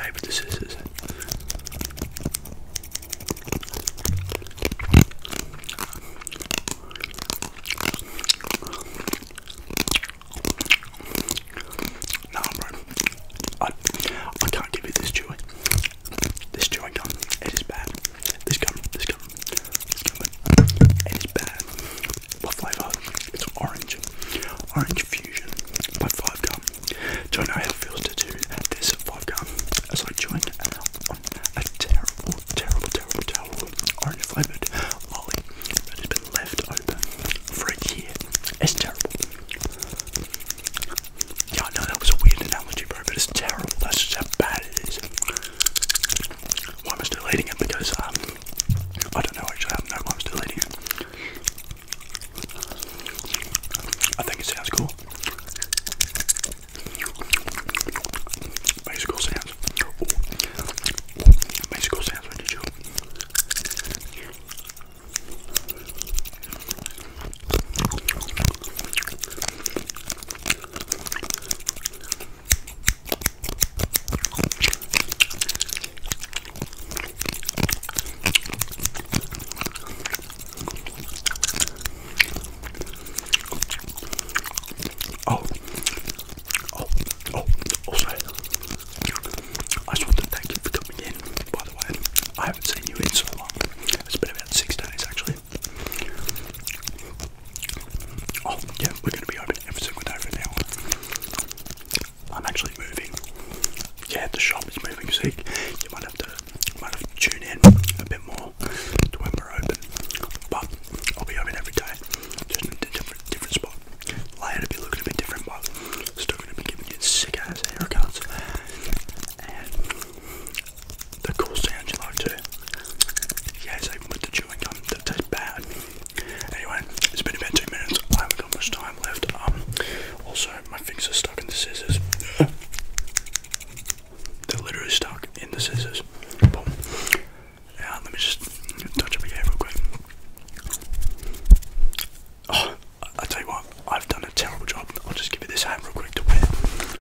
away I, I can't give you this. This gum, it is bad. This gum, this gum, this gum, it is bad. What flavour? It's orange. Orange Fusion by 5 Gum. Don't know how Freibild. I haven't seen you in so long. It's been about six days actually. Oh yeah, we're gonna be open every single day for now. I'm actually moving. Yeah, the shop is moving, so you might have to might have to tune in. time request.